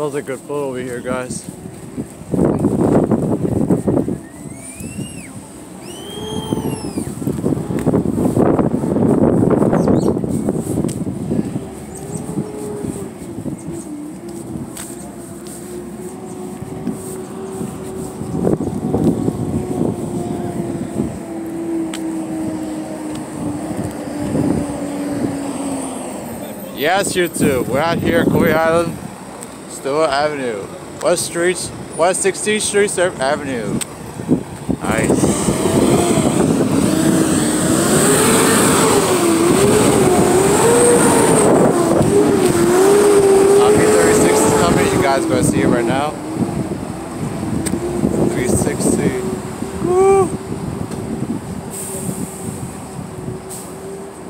Another good foot over here, guys. Yes, YouTube. We're out here at Coney Island, Stewart Avenue. West Street, West 16th Street, Surf Avenue. Nice. RP36 is coming. You guys gonna see it right now. 360. Woo!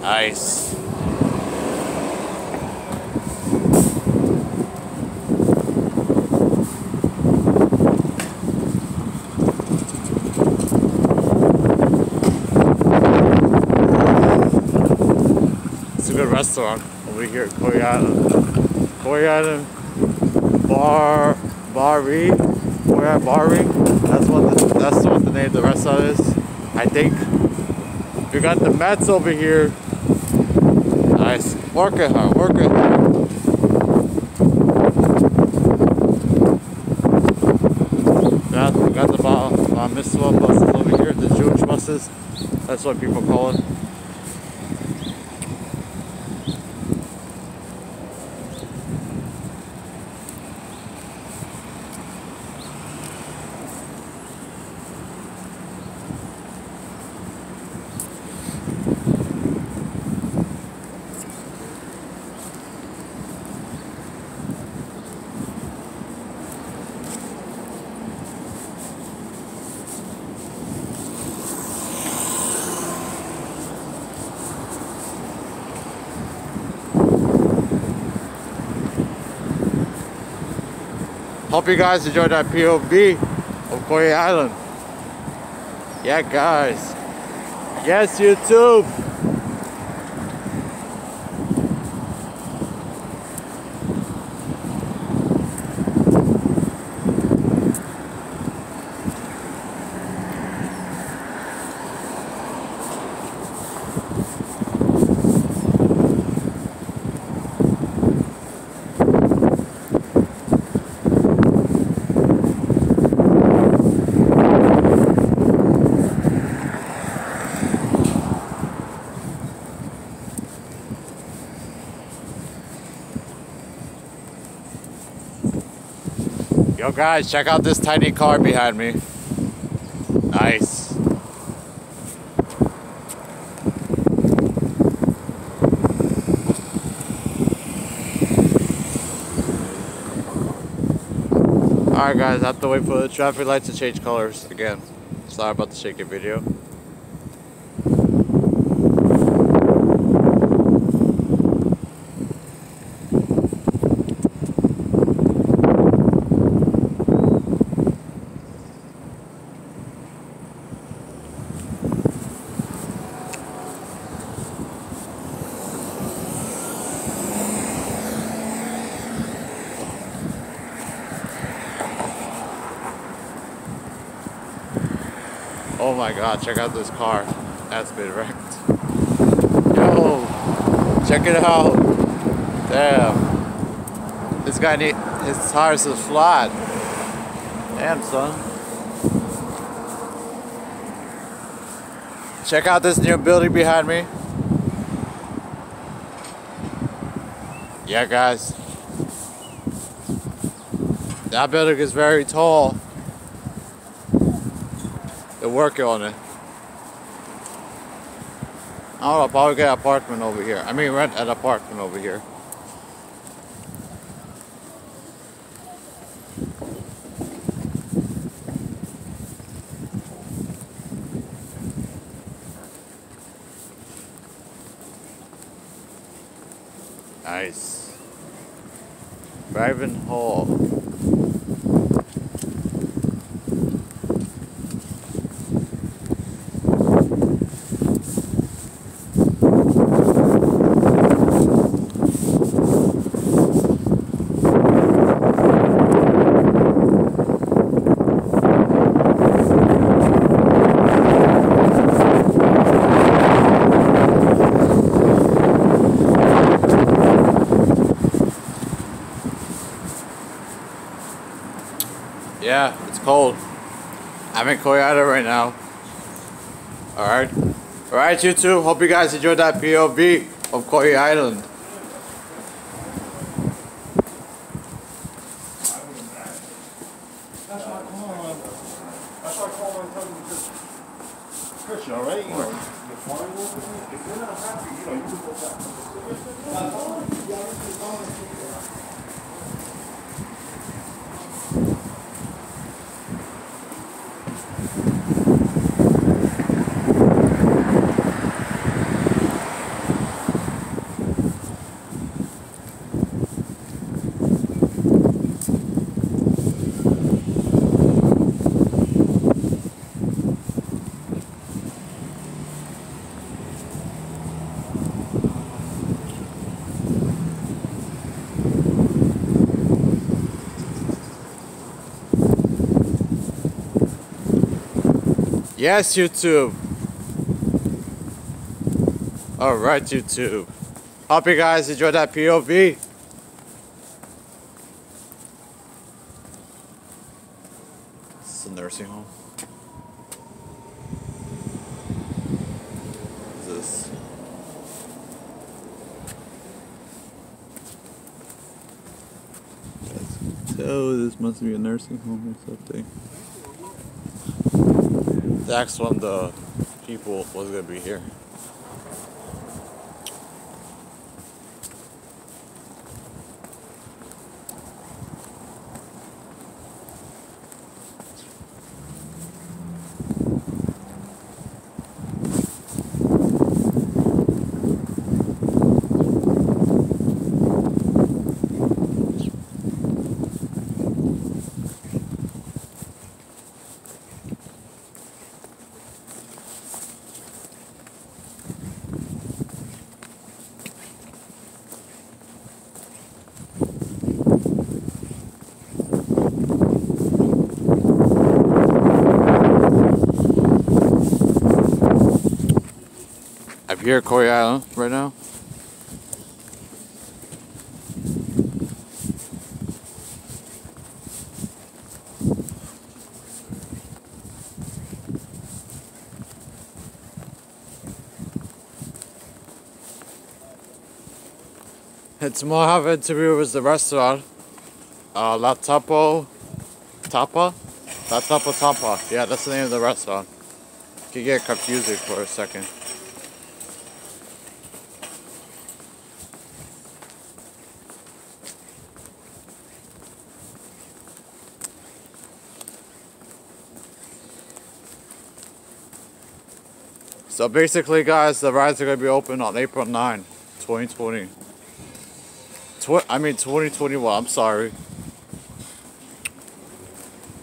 Nice. It's a good restaurant over here at Coney Island. Coney Island Bar Barry. Coney Island Barry. That's what the, that's what the name of the restaurant is. I think. We got the mats over here. Nice. Working hard, working hard. Got, we got the bar, bar mitzvah buses over here, the Jewish buses. That's what people call it. Hope you guys enjoyed that POV of Coney Island. Yeah, guys. Yes, YouTube. Yo guys, check out this tiny car behind me. Nice. Alright guys, I have to wait for the traffic lights to change colors again. Sorry about the shaky video. Oh my god, check out this car. That's been wrecked. Yo, check it out. Damn. This guy need his tires are flat. Damn son. Check out this new building behind me. Yeah guys. That building is very tall. They're working on it. I'll probably get an apartment over here. I mean, rent an apartment over here. Nice. Raven Hall. Yeah, it's cold. I'm in Koyata right now. Alright. Alright, you YouTube. Hope you guys enjoyed that POV of Coney Island. That's why I call him. That's why I call him and tell just, Chris, you alright? You know, you're fine with it. If you're not happy, you know, you can go back. Yes, YouTube. Alright, YouTube. Hope you guys enjoyed that POV. It's a nursing home. What is this? Oh, this must be a nursing home or something. That's when the people was gonna be here. Here at Coney Island right now. And tomorrow I have interview with the restaurant. Uh, La Tapo Tapa? La Tapo Tapa. Yeah, that's the name of the restaurant. Could get confusing for a second. So basically, guys, the rides are going to be open on April 9, 2020. Tw- I mean, 2021, I'm sorry.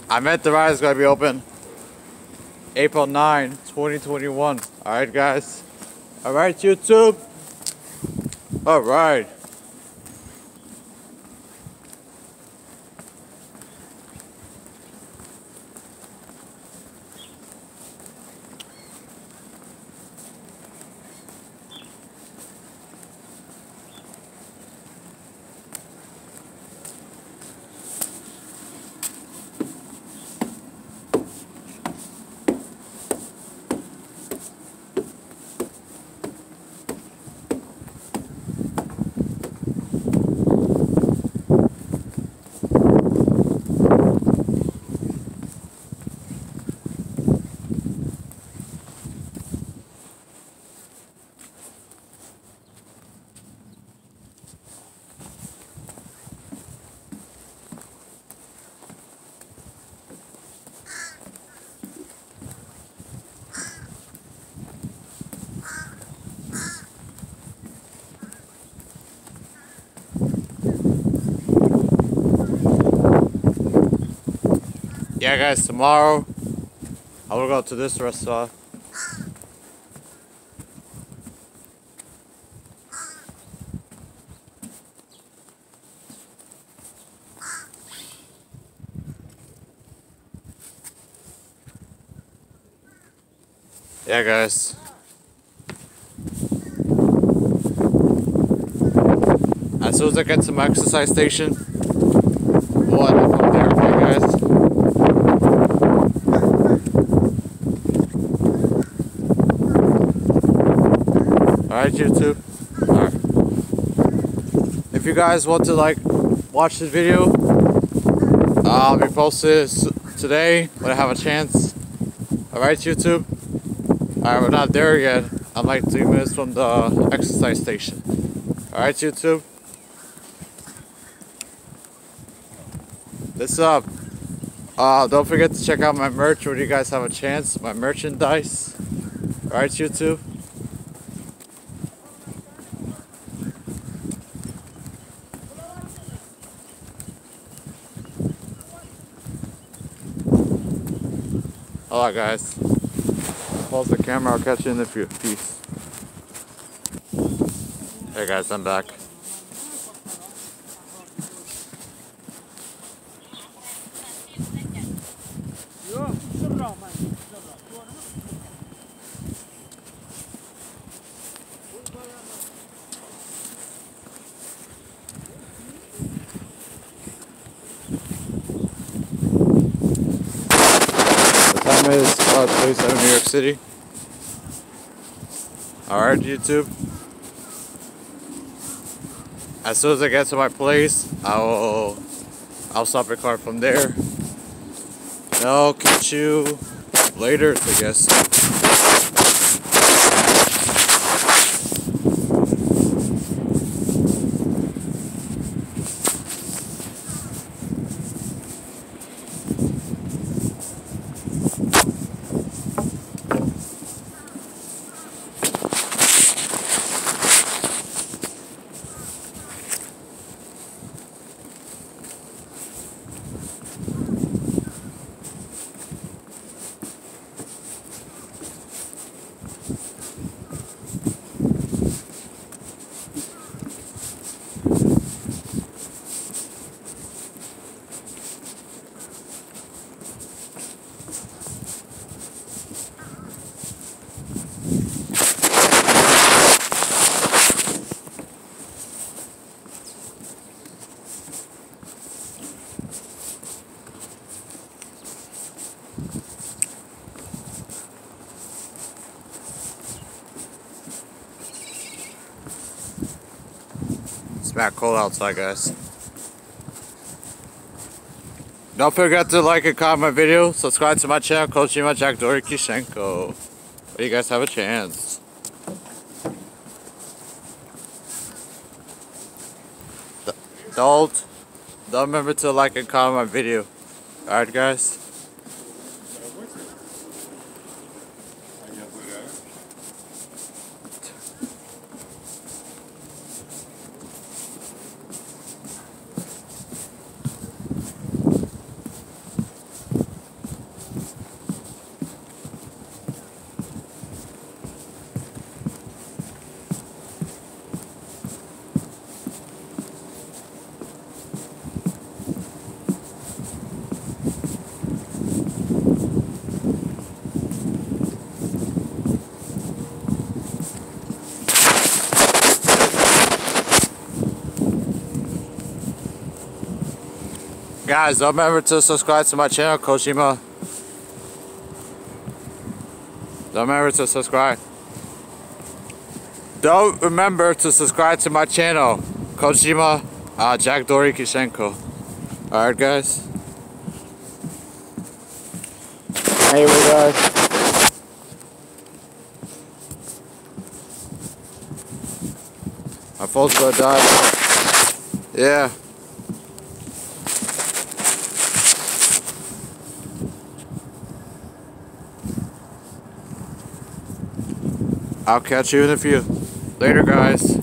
I meant the ride is going to be open April 9, 2021. Alright, guys. Alright, YouTube. Alright. Yeah, guys, tomorrow I will go to this restaurant. Yeah, guys. As soon as I get to my exercise station, we'll end up from there, okay, guys? Alright, YouTube? If you guys want to, like, watch this video, I'll be posted today when I have a chance. Alright, YouTube? Alright, we're not there yet. I'm like three minutes from the exercise station. Alright, YouTube? This up. Uh, don't forget to check out my merch when you guys have a chance. My merchandise. Alright, YouTube? Alright, guys. Pause the camera. I'll catch you in a few. Peace. Hey, guys. I'm back. The time is uh, about 37 New York City. Alright, YouTube. As soon as I get to my place, I will I'll stop car from there. And I'll catch you later, I guess. Back cold outside, guys. Don't forget to like and comment my video. Subscribe to my channel, Kojima Jack Dory Kishenko. You guys have a chance. D- Don't, don't remember to like and comment my video. Alright, guys? Guys, don't remember to subscribe to my channel, Kojima. Don't remember to subscribe. Don't remember to subscribe to my channel, Kojima uh, Jack Dory Kishenko. Alright, guys. Anyway, guys. My phone's gonna die. Yeah. I'll catch you in a few. Later, guys.